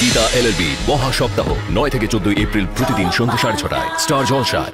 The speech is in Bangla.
গীতা এলএলবি মহা সপ্তাহ নয় থেকে চোদ্দই এপ্রিল প্রতিদিন সন্ধ্যা সাড়ে ছটায়। স্টার জলসায়